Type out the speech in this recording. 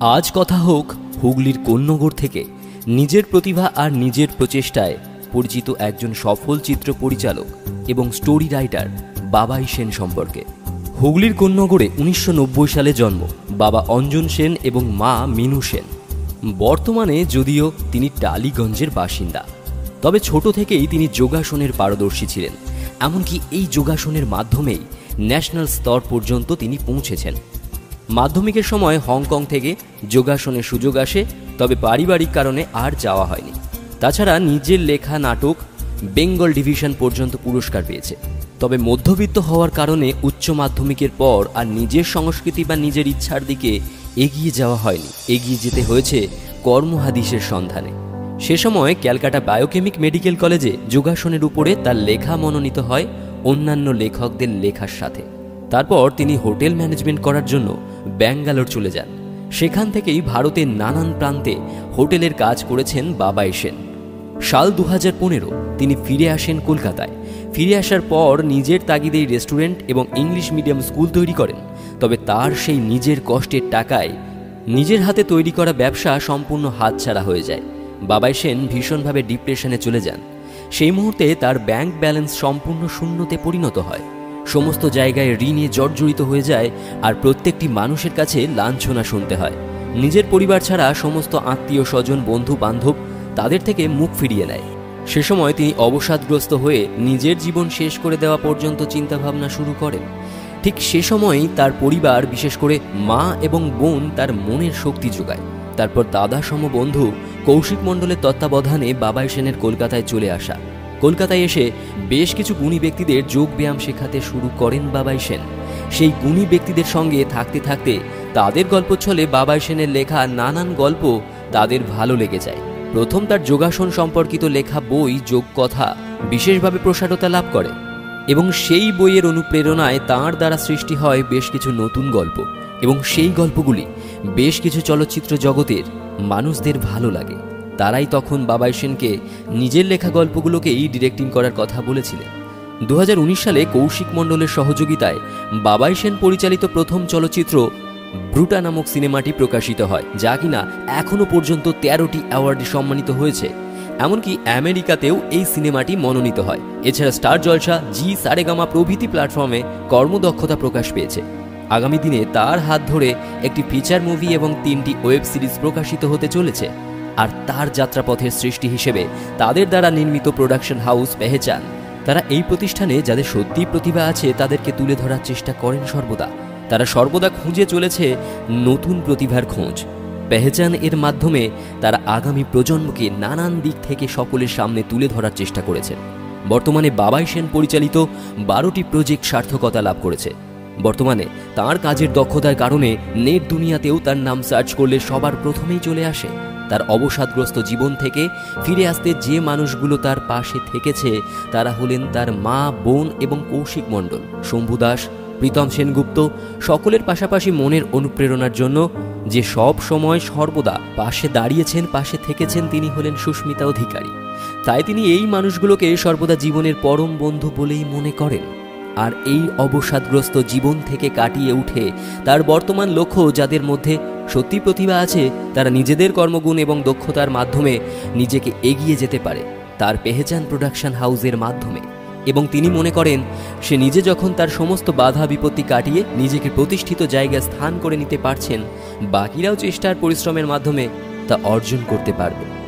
আজ কথা হোক হুগলির কোন্নগর থেকে। নিজের প্রতিভা আর নিজের প্রচেষ্টায় পরিচিত একজন সফল চিত্র পরিচালক এবং স্টোরি রাইটার বাবাই সেন সম্পর্কে। হুগলির কোন্নগরে উনিশশো সালে জন্ম, বাবা অঞ্জন সেন এবং মা মিনু সেন। বর্তমানে যদিও তিনি টালিগঞ্জের বাসিন্দা, তবে ছোট থেকেই তিনি যোগাসনের পারদর্শী ছিলেন। এমনকি এই যোগাসনের মাধ্যমেই ন্যাশনাল স্তর পর্যন্ত তিনি পৌঁছেছেন। মাধ্যমিকের সময় হংকং থেকে যোগাসনের সুযোগ আসে, তবে পারিবারিক কারণে আর যাওয়া হয়নি। তাছাড়া নিজের লেখা নাটক বেঙ্গল ডিভিশন পর্যন্ত পুরস্কার পেয়েছে। তবে মধ্যবিত্ত হওয়ার কারণে উচ্চ মাধ্যমিকের পর আর নিজের সংস্কৃতি বা নিজের ইচ্ছার দিকে এগিয়ে যাওয়া হয়নি। এগিয়ে যেতে হয়েছে কর্মহাদিসের সন্ধানে। সে সময় ক্যালকাটা বায়োকেমিক মেডিকেল কলেজে যোগাসনের উপরে তার লেখা মনোনীত হয় অন্যান্য লেখকদের লেখার সাথে। তারপর তিনি হোটেল ম্যানেজমেন্ট করার জন্য ব্যাঙ্গালোর চলে যান। সেখান থেকেই ভারতের নানান প্রান্তে হোটেলের কাজ করেছেন বাবা এসেন। সাল দু পনেরো তিনি ফিরে আসেন কলকাতায়। ফিরে আসার পর নিজের তাগিদেই রেস্টুরেন্ট এবং ইংলিশ মিডিয়াম স্কুল তৈরি করেন। তবে তার সেই নিজের কষ্টের টাকায় নিজের হাতে তৈরি করা ব্যবসা সম্পূর্ণ হাতছাড়া হয়ে যায়। বাবাই সেন ভীষণভাবে ডিপ্রেশনে চলে যান। সেই মুহূর্তে তার ব্যাংক ব্যালেন্স সম্পূর্ণ শূন্যতে পরিণত হয়। সমস্ত জায়গায় ঋণে জর্জরিত হয়ে যায় আর প্রত্যেকটি মানুষের কাছে লাঞ্ছনা শুনতে হয়। নিজের পরিবার ছাড়া সমস্ত আত্মীয় স্বজন, বন্ধু বান্ধব তাদের থেকে মুখ ফিরিয়ে নেয়। সে সময় তিনি অবসাদগ্রস্ত হয়ে নিজের জীবন শেষ করে দেওয়া পর্যন্ত চিন্তাভাবনা শুরু করেন। ঠিক সে সময়ই তার পরিবার, বিশেষ করে মা এবং বোন, তার মনের শক্তি যোগায়। তারপর দাদা সম বন্ধু কৌশিক মণ্ডলের তত্ত্বাবধানে বাবাই সেনের কলকাতায় চলে আসা। কলকাতায় এসে বেশ কিছু গুণী ব্যক্তিদের যোগ ব্যায়াম শেখাতে শুরু করেন বাবাই সেন। সেই গুণী ব্যক্তিদের সঙ্গে থাকতে থাকতে তাদের গল্প ছলে বাবাই সেনের লেখা নানান গল্প তাদের ভালো লেগে যায়। প্রথম তার যোগাসন সম্পর্কিত লেখা বই যোগ কথা বিশেষভাবে প্রসারতা লাভ করে এবং সেই বইয়ের অনুপ্রেরণায় তাঁর দ্বারা সৃষ্টি হয় বেশ কিছু নতুন গল্প এবং সেই গল্পগুলি বেশ কিছু চলচ্চিত্র জগতের মানুষদের ভালো লাগে। তারাই তখন বাবাই সেনকে নিজের লেখা গল্পগুলোকেই ডিরেক্টিং করার কথা বলেছিলেন। দু হাজার উনিশ সালে কৌশিক মণ্ডলের সহযোগিতায় বাবাই সেন পরিচালিত প্রথম চলচ্চিত্র ব্রুটা নামক সিনেমাটি প্রকাশিত হয়, যা কিনা এখনও পর্যন্ত তেরোটি অ্যাওয়ার্ডে সম্মানিত হয়েছে। এমনকি আমেরিকাতেও এই সিনেমাটি মনোনীত হয়। এছাড়া স্টার জলসা, জি সারেগামা প্রভৃতি প্ল্যাটফর্মে কর্মদক্ষতা প্রকাশ পেয়েছে। আগামী দিনে তার হাত ধরে একটি ফিচার মুভি এবং তিনটি ওয়েব সিরিজ প্রকাশিত হতে চলেছে। আর তার যাত্রাপথের সৃষ্টি হিসেবে তাদের দ্বারা নির্মিত প্রোডাকশন হাউস পেহেচান। তারা এই প্রতিষ্ঠানে যাদের সত্যি প্রতিভা আছে, তাদেরকে তুলে ধরার চেষ্টা করেন সর্বদা। তারা সর্বদা খুঁজে চলেছে নতুন প্রতিভার খোঁজ। পেহেচান এর মাধ্যমে তারা আগামী প্রজন্মকে নানান দিক থেকে সকলের সামনে তুলে ধরার চেষ্টা করেছেন বর্তমানে বাবাই সেন পরিচালিত বারোটি প্রজেক্ট সার্থকতা লাভ করেছে। বর্তমানে তার কাজের দক্ষতার কারণে নেট দুনিয়াতেও তার নাম সার্চ করলে সবার প্রথমেই চলে আসে। তার অবসাদগ্রস্ত জীবন থেকে ফিরে আসতে যে মানুষগুলো তার পাশে থেকেছে, তারা হলেন তার মা, বোন এবং কৌশিক মণ্ডল। শম্ভু দাস, প্রীতম সেনগুপ্ত, সকলের পাশাপাশি মনের অনুপ্রেরণার জন্য যে সব সময় সর্বদা পাশে দাঁড়িয়েছেন, পাশে থেকেছেন, তিনি হলেন সুস্মিতা অধিকারী। তাই তিনি এই মানুষগুলোকে সর্বদা জীবনের পরম বন্ধু বলেই মনে করেন। আর এই অবসাদগ্রস্ত জীবন থেকে কাটিয়ে উঠে তার বর্তমান লক্ষ্য যাদের মধ্যে সত্যি প্রতিভা আছে, তারা নিজেদের কর্মগুণ এবং দক্ষতার মাধ্যমে নিজেকে এগিয়ে যেতে পারে তার পেহেচান প্রোডাকশন হাউসের মাধ্যমে। এবং তিনি মনে করেন, সে নিজে যখন তার সমস্ত বাধা বিপত্তি কাটিয়ে নিজেকে প্রতিষ্ঠিত জায়গায় স্থান করে নিতে পারছেন, বাকিরাও চেষ্টার পরিশ্রমের মাধ্যমে তা অর্জন করতে পারবে।